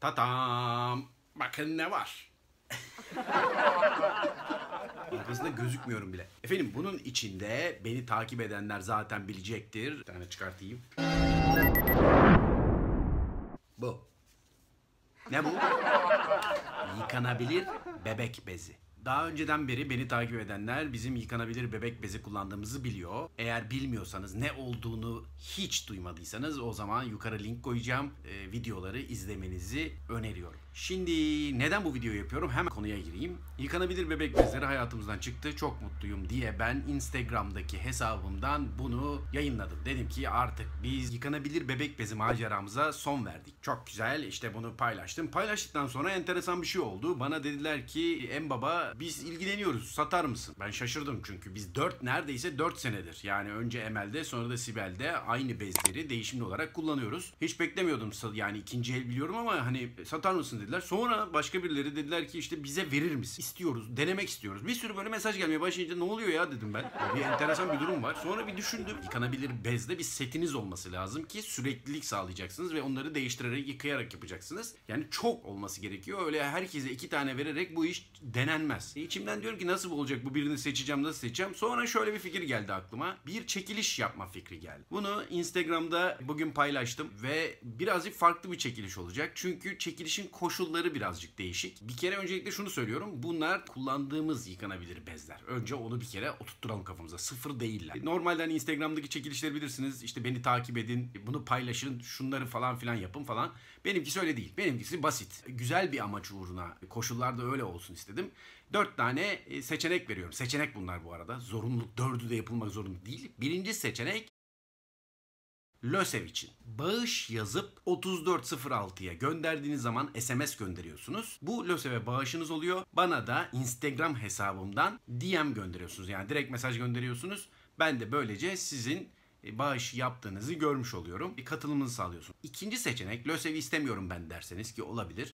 Tatam. Bakın ne var. Arkasında gözükmüyorum bile. Efendim bunun içinde beni takip edenler zaten bilecektir. Bir tane çıkartayım. Bu. Ne bu? Yıkanabilir bebek bezi. Daha önceden beri beni takip edenler bizim yıkanabilir bebek bezi kullandığımızı biliyor. Eğer bilmiyorsanız ne olduğunu hiç duymadıysanız o zaman yukarı link koyacağım. Ee, videoları izlemenizi öneriyorum. Şimdi neden bu videoyu yapıyorum? Hemen konuya gireyim. Yıkanabilir bebek bezleri hayatımızdan çıktı. Çok mutluyum diye ben Instagram'daki hesabımdan bunu yayınladım. Dedim ki artık biz yıkanabilir bebek bezi maceramıza son verdik. Çok güzel işte bunu paylaştım. Paylaştıktan sonra enteresan bir şey oldu. Bana dediler ki en baba biz ilgileniyoruz satar mısın? Ben şaşırdım çünkü biz 4 neredeyse 4 senedir. Yani önce Emel'de sonra da Sibel'de aynı bezleri değişimli olarak kullanıyoruz. Hiç beklemiyordum yani ikinci el biliyorum ama hani satar mısın dediler. Sonra başka birileri dediler ki işte bize verir misin? İstiyoruz, denemek istiyoruz. Bir sürü böyle mesaj gelmeye başlayınca ne oluyor ya dedim ben. Bir enteresan bir durum var. Sonra bir düşündüm. Yıkanabilir bezde bir setiniz olması lazım ki süreklilik sağlayacaksınız ve onları değiştirerek, yıkayarak yapacaksınız. Yani çok olması gerekiyor. Öyle herkese iki tane vererek bu iş denenmez. E içimden diyorum ki nasıl olacak bu birini seçeceğim, nasıl seçeceğim? Sonra şöyle bir fikir geldi aklıma. Bir çekiliş yapma fikri geldi. Bunu Instagram'da bugün paylaştım ve birazcık farklı bir çekiliş olacak. Çünkü çekilişin koşulları birazcık değişik. Bir kere öncelikle şunu söylüyorum. Bunlar kullandığımız yıkanabilir bezler. Önce onu bir kere oturtturalım kafamıza. Sıfır değiller. Normalden Instagram'daki çekilişleri bilirsiniz. İşte beni takip edin, bunu paylaşın, şunları falan filan yapın falan. Benimkisi öyle değil. Benimkisi basit. Güzel bir amaç uğruna koşullar da öyle olsun istedim. Dört tane e, seçenek veriyorum. Seçenek bunlar bu arada. Zorunluluk dördü de yapılmak zorunda değil. Birinci seçenek LÖSEV için. Bağış yazıp 3406'ya gönderdiğiniz zaman SMS gönderiyorsunuz. Bu LÖSEV'e bağışınız oluyor. Bana da Instagram hesabımdan DM gönderiyorsunuz. Yani direkt mesaj gönderiyorsunuz. Ben de böylece sizin e, bağış yaptığınızı görmüş oluyorum. Bir katılımınızı sağlıyorsun. İkinci seçenek LÖSEV'i istemiyorum ben derseniz ki olabilir.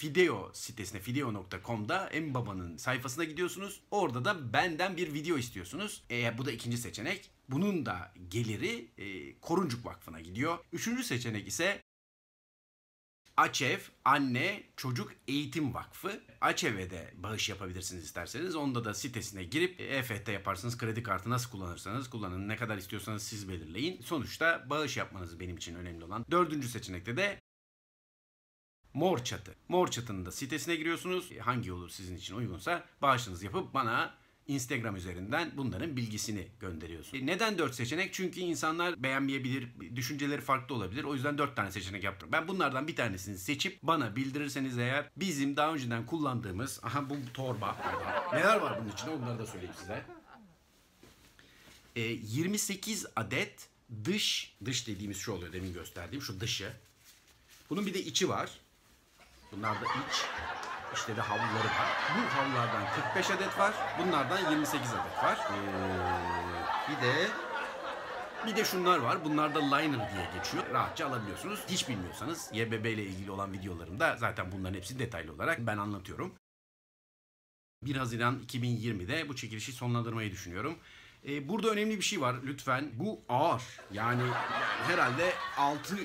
Fideo sitesine fideo.com'da en babanın sayfasına gidiyorsunuz. Orada da benden bir video istiyorsunuz. E, bu da ikinci seçenek. Bunun da geliri e, Koruncuk Vakfı'na gidiyor. Üçüncü seçenek ise Açev Anne Çocuk Eğitim Vakfı. Açev'e de bağış yapabilirsiniz isterseniz. Onda da sitesine girip EFT yaparsınız. Kredi kartı nasıl kullanırsanız kullanın. Ne kadar istiyorsanız siz belirleyin. Sonuçta bağış yapmanız benim için önemli olan. Dördüncü seçenekte de Mor Çatı. Mor Çatı'nın da sitesine giriyorsunuz. Hangi yolu sizin için uygunsa bağışınızı yapıp bana Instagram üzerinden bunların bilgisini gönderiyorsun. Neden 4 seçenek? Çünkü insanlar beğenmeyebilir, düşünceleri farklı olabilir. O yüzden 4 tane seçenek yaptım. Ben bunlardan bir tanesini seçip bana bildirirseniz eğer bizim daha önceden kullandığımız, aha bu torba. Neler var bunun içinde onları da söyleyeyim size. E, 28 adet dış, dış dediğimiz şu oluyor demin gösterdiğim şu dışı. Bunun bir de içi var. Bunlar da iç. İşte de havluları var. Bu havlulardan 45 adet var. Bunlardan 28 adet var. Ee, bir de bir de şunlar var. Bunlar da liner diye geçiyor. Rahatça alabiliyorsunuz. Hiç bilmiyorsanız YBB ile ilgili olan videolarımda zaten bunların hepsi detaylı olarak ben anlatıyorum. 1 Haziran 2020'de bu çekilişi sonlandırmayı düşünüyorum. Ee, burada önemli bir şey var lütfen. Bu ağır. Yani herhalde 6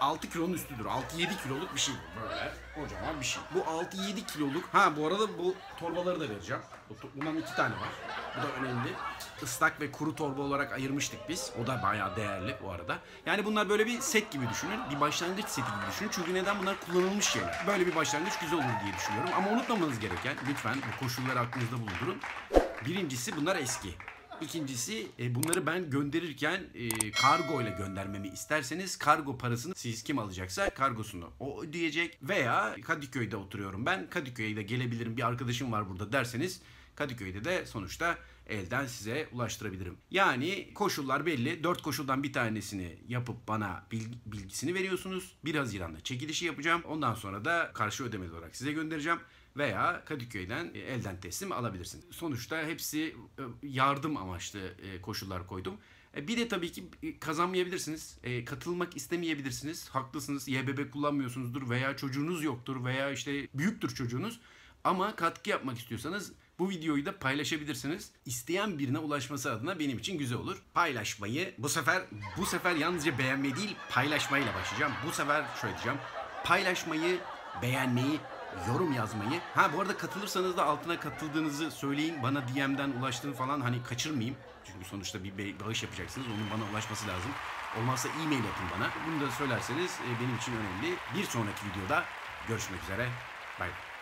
6 kilonun üstüdür. 6-7 kiloluk bir şey bu böyle. Kocaman bir şey. Bu 6-7 kiloluk. Ha bu arada bu torbaları da vereceğim. Bundan iki tane var. Bu da önemli. Islak ve kuru torba olarak ayırmıştık biz. O da bayağı değerli bu arada. Yani bunlar böyle bir set gibi düşünün. Bir başlangıç seti gibi düşünün. Çünkü neden bunlar kullanılmış şeyler. Böyle bir başlangıç güzel olur diye düşünüyorum. Ama unutmamanız gereken lütfen bu koşulları aklınızda bulundurun. Birincisi bunlar eski. İkincisi e, bunları ben gönderirken e, kargo ile göndermemi isterseniz kargo parasını siz kim alacaksa kargosunu o ödeyecek veya Kadıköy'de oturuyorum ben Kadıköy'e de gelebilirim bir arkadaşım var burada derseniz Kadıköy'de de sonuçta elden size ulaştırabilirim. Yani koşullar belli. Dört koşuldan bir tanesini yapıp bana bilgisini veriyorsunuz. 1 Haziran'da çekilişi yapacağım. Ondan sonra da karşı ödemeli olarak size göndereceğim veya Kadıköy'den e, elden teslim alabilirsin. Sonuçta hepsi e, yardım amaçlı e, koşullar koydum. Bir de tabii ki kazanmayabilirsiniz. Katılmak istemeyebilirsiniz. Haklısınız. YBB kullanmıyorsunuzdur veya çocuğunuz yoktur veya işte büyüktür çocuğunuz. Ama katkı yapmak istiyorsanız bu videoyu da paylaşabilirsiniz. İsteyen birine ulaşması adına benim için güzel olur. Paylaşmayı bu sefer bu sefer yalnızca beğenme değil paylaşmayla başlayacağım. Bu sefer şöyle diyeceğim. paylaşmayı, beğenmeyi, yorum yazmayı. Ha bu arada katılırsanız da altına katıldığınızı söyleyin. Bana DM'den ulaştığını falan hani kaçırmayayım. Çünkü sonuçta bir bağış yapacaksınız. Onun bana ulaşması lazım. Olmazsa e-mail atın bana. Bunu da söylerseniz e, benim için önemli. Bir sonraki videoda görüşmek üzere. Bay bay.